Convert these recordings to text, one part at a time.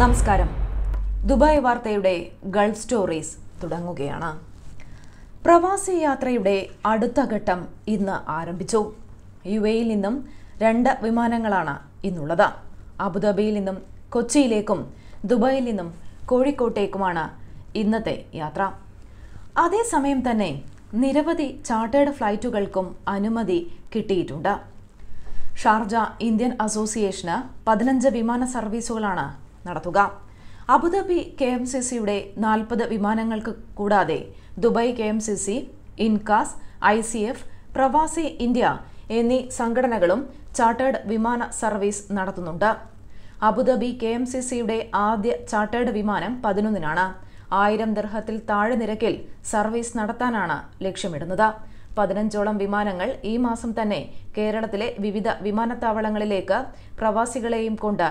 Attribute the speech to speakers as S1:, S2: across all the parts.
S1: നമസ്കാരം. ദുബായ് വാർത്തയുടെ Gulf stories തുടങ്ങുകയാണ്. പ്രവാസി യാത്രയുടെ അടുത്ത ഘട്ടം ഇന്ന് ആരംഭിച്ചു. യു എയിൽ നിന്നും രണ്ട് വിമാനങ്ങളാണ് ഇന്നുള്ളത്. അബുദാബിയിൽ നിന്നും കൊച്ചിയിലേക്കും ദുബായിൽ നിന്നും കോഴിക്കോട്ടേക്കുമാണ് ഇന്നത്തെ യാത്ര. അതേസമയം തന്നെ നിരവധി ചാർട്ടേഡ് ഫ്ലൈറ്റുകൾക്കും അനുമതി കിട്ടിയിട്ടുണ്ട്. ഷാർജ ഇന്ത്യൻ അസോസിയേഷന് പതിനഞ്ച് വിമാന സർവീസുകളാണ് നടത്തുക. അബുദാബി കെ എം സി സിയുടെ നാൽപ്പത് വിമാനങ്ങൾക്ക് കൂടാതെ Dubai K M C C INCAS I C F Pravasi India എന്നീ സംഘടനകളും ചാർട്ടേഡ് വിമാന സർവീസ് നടത്തുന്നുണ്ട്. അബുദാബി കെ എം സി സിയുടെ ആദ്യ ചാർട്ടേഡ് വിമാനം പതിനൊന്നിനാണ്. ആയിരം ദർഹത്തിൽ താഴെ നിരക്കിൽ സർവീസ് നടത്താനാണ് ലക്ഷ്യമിടുന്നത്. പതിനഞ്ചോളം വിമാനങ്ങൾ ഈ മാസം തന്നെ കേരളത്തിലെ വിവിധ വിമാനത്താവളങ്ങളിലേക്ക് പ്രവാസികളെയും കൊണ്ട്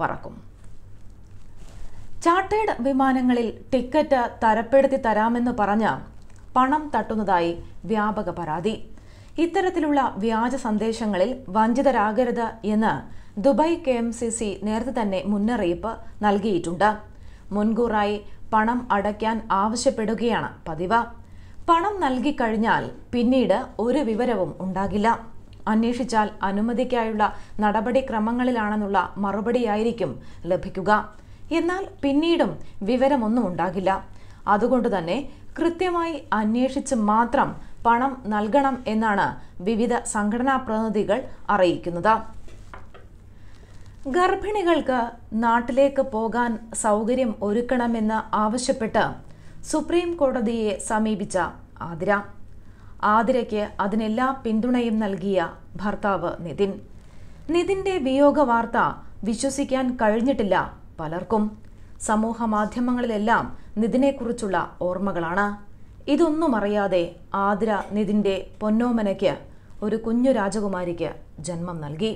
S1: പറക്കും. ചാർട്ടേഡ് വിമാനങ്ങളിൽ ടിക്കറ്റ് തരപ്പെടുത്തി തരാമെന്ന് പറഞ്ഞ് പണം തട്ടുന്നതായി വ്യാപക പരാതി. ഇത്തരത്തിലുള്ള വ്യാജ സന്ദേശങ്ങളിൽ വഞ്ചിതരാകരുത് എന്ന് Dubai K M C C നേരത്തെ തന്നെ മുന്നറിയിപ്പ് നൽകിയിട്ടുണ്ട്. മുൻകൂറായി പണം അടയ്ക്കാൻ ആവശ്യപ്പെടുകയാണ് പതിവ്. പണം നൽകിക്കഴിഞ്ഞാൽ പിന്നീട് ഒരു വിവരവും ഉണ്ടാകില്ല. അന്വേഷിച്ചാൽ അനുമതിക്കായുള്ള നടപടിക്രമങ്ങളിലാണെന്നുള്ള മറുപടിയായിരിക്കും ലഭിക്കുക. എന്നാൽ പിന്നീടും വിവരമൊന്നും ഉണ്ടാകില്ല. അതുകൊണ്ട് തന്നെ കൃത്യമായി അന്വേഷിച്ച് മാത്രം പണം നൽകണം എന്നാണ് വിവിധ സംഘടനാ പ്രതിനിധികൾ അറിയിക്കുന്നത്. ഗർഭിണികൾക്ക് നാട്ടിലേക്ക് പോകാൻ സൗകര്യം ഒരുക്കണമെന്ന് ആവശ്യപ്പെട്ട് സുപ്രീം കോടതിയെ സമീപിച്ച ആതിര. ആതിരയ്ക്ക് അതിനെല്ലാ പിന്തുണയും നൽകിയ ഭർത്താവ് നിതിൻ. നിതിന്റെ വിയോഗ വാർത്ത വിശ്വസിക്കാൻ കഴിഞ്ഞിട്ടില്ല. പലർക്കും സമൂഹ മാധ്യമങ്ങളിലെല്ലാം നിതിനെക്കുറിച്ചുള്ള ഓർമ്മകളാണ്. ഇതൊന്നും അറിയാതെ ആതിര നിതിന്റെ പൊന്നോമനയ്ക്ക് ഒരു കുഞ്ഞു രാജകുമാരിക്ക് ജന്മം നൽകി.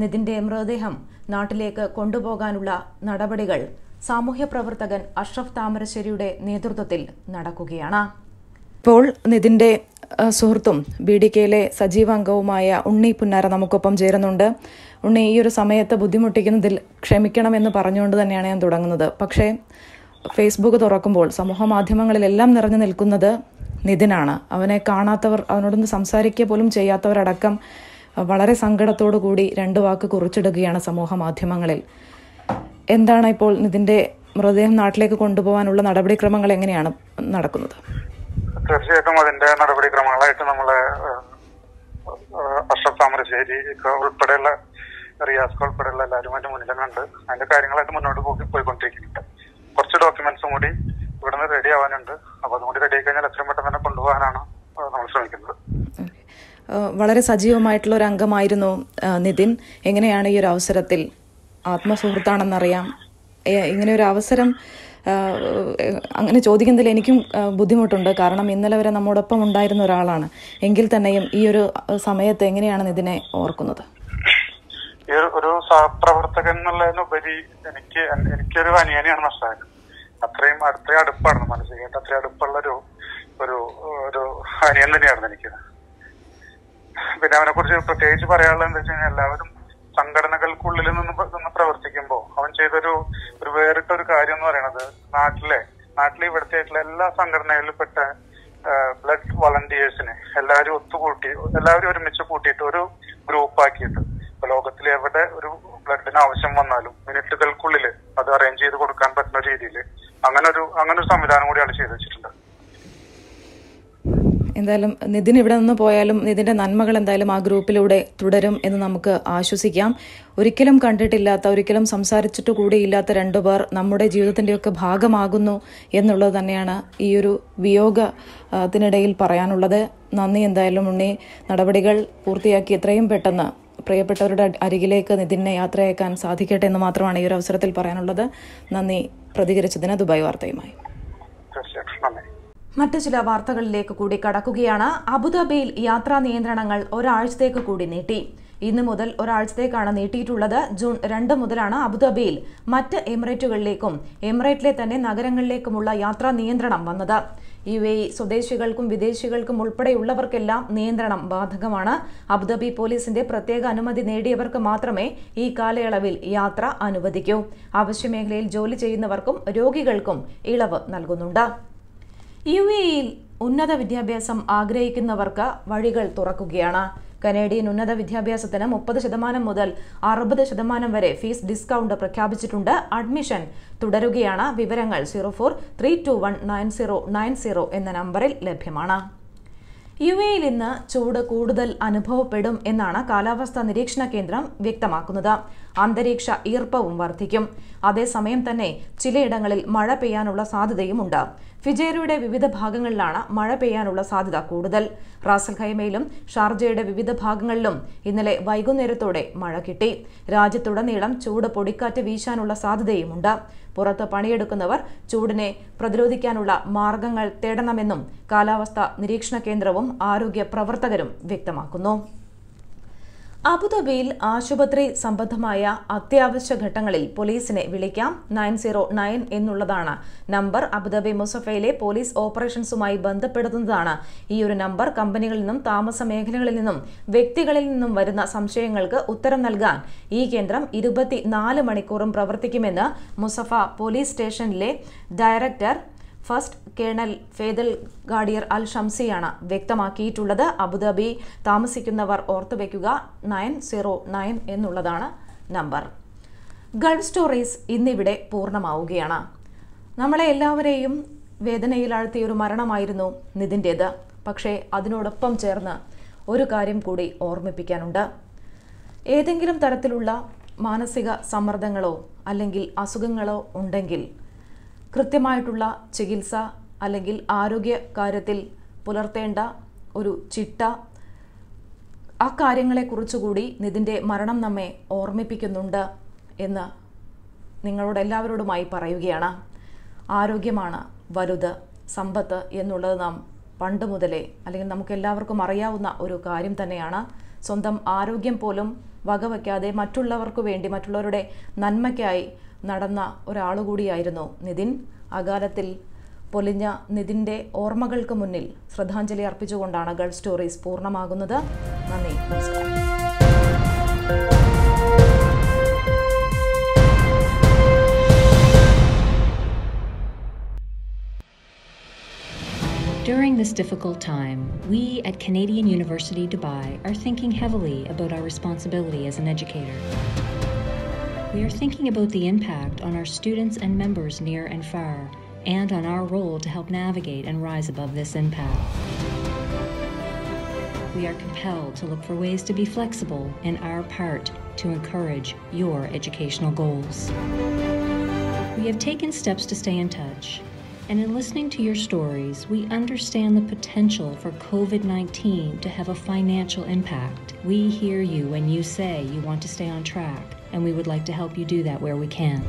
S1: നിതിന്റെ മൃതദേഹം നാട്ടിലേക്ക് കൊണ്ടുപോകാനുള്ള നടപടികൾ സാമൂഹ്യ പ്രവർത്തകൻ അഷ്റഫ് താമരശ്ശേരിയുടെ നേതൃത്വത്തിൽ നടക്കുകയാണ്. ഇപ്പോൾ നിതിന്റെ സുഹൃത്തും ബി ഡി കെയിലെ സജീവ അംഗവുമായ ഉണ്ണി പുന്നാര നമുക്കൊപ്പം ചേരുന്നുണ്ട്. ഉണ്ണി ഈ ഒരു സമയത്ത് ബുദ്ധിമുട്ടിക്കുന്നതിൽ ക്ഷമിക്കണമെന്ന് പറഞ്ഞുകൊണ്ട് തന്നെയാണ് ഞാൻ തുടങ്ങുന്നത്. പക്ഷേ ഫേസ്ബുക്ക് തുറക്കുമ്പോൾ സമൂഹ മാധ്യമങ്ങളിലെല്ലാം നിറഞ്ഞു നിൽക്കുന്നത് നിതിനാണ്. അവനെ കാണാത്തവർ അവനോടൊന്ന് സംസാരിക്കുക പോലും ചെയ്യാത്തവരടക്കം വളരെ സങ്കടത്തോടു കൂടി രണ്ട് വാക്ക് കുറിച്ചിടുകയാണ് സമൂഹ മാധ്യമങ്ങളിൽ. എന്താണ് ഇപ്പോൾ നിതിന്റെ മൃതദേഹം നാട്ടിലേക്ക് കൊണ്ടുപോകാനുള്ള നടപടിക്രമങ്ങൾ എങ്ങനെയാണ് നടക്കുന്നത്?
S2: തീർച്ചയായിട്ടും അതിന്റെ നടപടിക്രമങ്ങളായിട്ട് നമ്മൾ അഷ്റഫ് താമരശ്ശേരി ഉൾപ്പെടെയുള്ള റിയാസ്ക ഉൾപ്പെടെയുള്ള എല്ലാവരും അതിന്റെ മുന്നിലുണ്ട് അതിന്റെ കാര്യങ്ങളായിട്ട് മുന്നോട്ട് പോയി- പോയിക്കൊണ്ടിരിക്കുന്നുണ്ട്. കുറച്ച് ഡോക്യുമെന്റ്സും കൂടി ഇവിടുന്ന് റെഡി ആവാനുണ്ട്. അപ്പൊ കൂടി റെഡി ആയി കഴിഞ്ഞാൽ എത്രയും പെട്ടെന്ന് തന്നെ കൊണ്ടുപോകാനാണ് നമ്മൾ ശ്രമിക്കുന്നത്.
S1: വളരെ സജീവമായിട്ടുള്ള ഒരു അംഗമായിരുന്നു നിതിൻ. എങ്ങനെയാണ് ഈ ഒരു അവസരത്തിൽ? ആത്മസുഹൃത്താണെന്നറിയാം. ഇങ്ങനെ ഒരു അവസരം അങ്ങനെ ചോദിക്കുന്നതിൽ എനിക്കും ബുദ്ധിമുട്ടുണ്ട്. കാരണം ഇന്നലെ വരെ നമ്മോടൊപ്പം ഉണ്ടായിരുന്ന ഒരാളാണ്. എങ്കിൽ തന്നെയും ഈ ഒരു സമയത്ത് എങ്ങനെയാണ് ഇതിനെ ഓർക്കുന്നത്?
S2: ഒരു- സഹപ്രവർത്തകൻ എന്നുള്ളതിനുപരി എനിക്ക് എനിക്കൊരു അനിയനെയാണ് നഷ്ടമായത് അത്രയും അത്രയും അടുപ്പാണ്. മനസ്സിലായിട്ട് അത്രയും അടുപ്പുള്ള ഒരു ഒരു ഒരു അനിയൻ തന്നെയായിരുന്നു എനിക്ക്. പിന്നെ അവനെ കുറിച്ച് പ്രത്യേകിച്ച് പറയാനുള്ളത് എന്താ വെച്ച് കഴിഞ്ഞാൽ എല്ലാവരും സംഘടനകൾക്കുള്ളിൽ നിന്ന് നിന്ന് പ്രവർത്തിക്കുമ്പോൾ അവൻ ചെയ്തൊരു ഒരു വേറിട്ട ഒരു കാര്യം എന്ന് പറയുന്നത് നാട്ടിലെ നാട്ടിലെ ഇവിടുത്തെ എല്ലാ സംഘടനകളിലും പെട്ട ബ്ലഡ് വളണ്ടിയേഴ്സിനെ എല്ലാവരും ഒത്തുകൂട്ടി എല്ലാവരും ഒരുമിച്ച് കൂട്ടിയിട്ട് ഒരു ഗ്രൂപ്പ് ആക്കിയിട്ട് ഇപ്പൊ ലോകത്തിൽ എവിടെ ഒരു ബ്ലഡിന് ആവശ്യം വന്നാലും മിനിറ്റുകൾക്കുള്ളിൽ അത് അറേഞ്ച് ചെയ്ത് കൊടുക്കാൻ പറ്റുന്ന രീതിയിൽ അങ്ങനെ ഒരു അങ്ങനെ ഒരു സംവിധാനം കൂടിയാണ് ചെയ്തു വെച്ചിട്ടുണ്ട്
S1: എന്തായാലും നിതിൻ ഇവിടെ നിന്ന് പോയാലും നിതിന്റെ നന്മകൾ എന്തായാലും ആ ഗ്രൂപ്പിലൂടെ തുടരും എന്ന് നമുക്ക് ആശ്വസിക്കാം. ഒരിക്കലും കണ്ടിട്ടില്ലാത്ത ഒരിക്കലും സംസാരിച്ചിട്ട് കൂടിയില്ലാത്ത രണ്ടുപേർ നമ്മുടെ ജീവിതത്തിന്റെയൊക്കെ ഭാഗമാകുന്നു എന്നുള്ളത് തന്നെയാണ് ഈ ഒരു വിയോഗത്തിനിടയിൽ പറയാനുള്ളത്. നന്ദി എന്തായാലും ഉണ്ണി. നടപടികൾ പൂർത്തിയാക്കി എത്രയും പെട്ടെന്ന് പ്രിയപ്പെട്ടവരുടെ അരികിലേക്ക് നിതിനെ യാത്രയാക്കാൻ സാധിക്കട്ടെ എന്ന് മാത്രമാണ് ഈ ഒരു അവസരത്തിൽ പറയാനുള്ളത്. നന്ദി. പ്രതികരിച്ചതിന് ദുബായ് വാർത്തയുമായി. മറ്റു ചില വാർത്തകളിലേക്ക് കൂടി കടക്കുകയാണ്. അബുദാബിയിൽ യാത്രാ നിയന്ത്രണങ്ങൾ ഒരാഴ്ചത്തേക്ക് കൂടി നീട്ടി. ഇന്ന് മുതൽ ഒരാഴ്ചത്തേക്കാണ് നീട്ടിയിട്ടുള്ളത്. ജൂൺ രണ്ട് മുതലാണ് അബുദാബിയിൽ മറ്റ് എമിറേറ്റുകളിലേക്കും എമിറേറ്റിലെ തന്നെ നഗരങ്ങളിലേക്കുമുള്ള യാത്രാ നിയന്ത്രണം വന്നത്. യു എ സ്വദേശികൾക്കും വിദേശികൾക്കും ഉൾപ്പെടെയുള്ളവർക്കെല്ലാം നിയന്ത്രണം ബാധകമാണ്. അബുദാബി പോലീസിന്റെ പ്രത്യേക അനുമതി നേടിയവർക്ക് മാത്രമേ ഈ കാലയളവിൽ യാത്ര അനുവദിക്കൂ. അവശ്യമേഖലയിൽ ജോലി ചെയ്യുന്നവർക്കും രോഗികൾക്കും ഇളവ് നൽകുന്നുണ്ട്. യു എയിൽ ഉന്നത വിദ്യാഭ്യാസം ആഗ്രഹിക്കുന്നവർക്ക് വഴികൾ തുറക്കുകയാണ്. കനേഡിയൻ ഉന്നത വിദ്യാഭ്യാസത്തിന് മുപ്പത് ശതമാനം മുതൽ അറുപത് ശതമാനം വരെ ഫീസ് ഡിസ്കൗണ്ട് പ്രഖ്യാപിച്ചിട്ടുണ്ട്. അഡ്മിഷൻ തുടരുകയാണ്. വിവരങ്ങൾ zero four three two one nine zero nine zero എന്ന നമ്പറിൽ ലഭ്യമാണ്. യു എയിൽ ഇന്ന് ചൂട് കൂടുതൽ അനുഭവപ്പെടും എന്നാണ് കാലാവസ്ഥാ നിരീക്ഷണ കേന്ദ്രം വ്യക്തമാക്കുന്നത്. അന്തരീക്ഷ ഈർപ്പവും വർദ്ധിക്കും അതേസമയം തന്നെ ചിലയിടങ്ങളിൽ മഴ പെയ്യാനുള്ള സാധ്യതയുമുണ്ട്. ഫിജേരയുടെ വിവിധ ഭാഗങ്ങളിലാണ് മഴ പെയ്യാനുള്ള സാധ്യത കൂടുതൽ. റാസൽ ഖൈമയിലും ഷാർജയുടെ വിവിധ ഭാഗങ്ങളിലും ഇന്നലെ വൈകുന്നേരത്തോടെ മഴ കിട്ടി. രാജ്യത്തുടനീളം ചൂട് പൊടിക്കാറ്റ് വീശാനുള്ള സാധ്യതയുമുണ്ട്. പുറത്ത് പണിയെടുക്കുന്നവർ ചൂടിനെ പ്രതിരോധിക്കാനുള്ള മാർഗങ്ങൾ തേടണമെന്നും കാലാവസ്ഥാ നിരീക്ഷണ കേന്ദ്രവും ആരോഗ്യ പ്രവർത്തകരും വ്യക്തമാക്കുന്നു. അബുദാബിയിൽ ആശുപത്രി സംബന്ധമായ അത്യാവശ്യ ഘട്ടങ്ങളിൽ പോലീസിനെ വിളിക്കാം. നയൻ സീറോ നയൻ എന്നുള്ളതാണ് നമ്പർ. അബുദാബി മുസഫയിലെ പോലീസ് ഓപ്പറേഷൻസുമായി ബന്ധപ്പെടുത്തുന്നതാണ് ഈ ഒരു നമ്പർ. കമ്പനികളിൽ നിന്നും താമസ മേഖലകളിൽ നിന്നും വ്യക്തികളിൽ നിന്നും വരുന്ന സംശയങ്ങൾക്ക് ഉത്തരം നൽകാൻ ഈ കേന്ദ്രം ഇരുപത്തിനാല് മണിക്കൂറും പ്രവർത്തിക്കുമെന്ന് മുസഫ പോലീസ് സ്റ്റേഷനിലെ director first colonel Fadel Ghadeer Al ഷംസിയാണ് വ്യക്തമാക്കിയിട്ടുള്ളത്. അബുദാബി താമസിക്കുന്നവർ ഓർത്തുവെക്കുക നയൻ സീറോ നയൻ എന്നുള്ളതാണ് നമ്പർ. ഗൾഫ് സ്റ്റോറീസ് ഇന്നിവിടെ പൂർണമാവുകയാണ്. നമ്മളെ എല്ലാവരെയും വേദനയിലാഴ്ത്തിയ ഒരു മരണമായിരുന്നു നിതിന്റേത് പക്ഷേ അതിനോടൊപ്പം ചേർന്ന് ഒരു കാര്യം കൂടി ഓർമ്മിപ്പിക്കാനുണ്ട്. ഏതെങ്കിലും തരത്തിലുള്ള മാനസിക സമ്മർദ്ദങ്ങളോ അല്ലെങ്കിൽ അസുഖങ്ങളോ ഉണ്ടെങ്കിൽ കൃത്യമായിട്ടുള്ള ചികിത്സ അല്ലെങ്കിൽ ആരോഗ്യ കാര്യത്തിൽ പുലർത്തേണ്ട ഒരു ചിട്ട. ആ കാര്യങ്ങളെക്കുറിച്ചുകൂടി നിതിന്റെ മരണം നമ്മെ ഓർമ്മിപ്പിക്കുന്നുണ്ട് എന്ന് നിങ്ങളോട് എല്ലാവരോടുമായി പറയുകയാണ്. ആരോഗ്യമാണ് വലുത് സമ്പത്ത് എന്നുള്ളത് നാം പണ്ട് മുതലേ അല്ലെങ്കിൽ നമുക്ക് എല്ലാവർക്കും അറിയാവുന്ന ഒരു കാര്യം തന്നെയാണ്. സ്വന്തം ആരോഗ്യം പോലും വകവയ്ക്കാതെ മറ്റുള്ളവർക്ക് വേണ്ടി മറ്റുള്ളവരുടെ നന്മയ്ക്കായി നടന്ന ഒരാളുകൂടിയായിരുന്നു നിതിൻ അകാലത്തിൽ പൊലിഞ്ഞ നിതിന്റെ ഓർമ്മകൾക്ക് മുന്നിൽ ശ്രദ്ധാഞ്ജലി അർപ്പിച്ചുകൊണ്ടാണ് ഗൾഫ് സ്റ്റോറീസ് പൂർണമാകുന്നത് നന്ദി നമസ്കാരം
S3: During this difficult time, we at Canadian University Dubai are thinking heavily about our responsibility as an educator. We are thinking about the impact on our students and members near and far, and on our role to help navigate and rise above this impact. We are compelled to look for ways to be flexible in our part to encourage your educational goals. We have taken steps to stay in touch, and in listening to your stories, we understand the potential for COVID 19 to have a financial impact. We hear you when you say you want to stay on track, and we would like to help you do that where we can.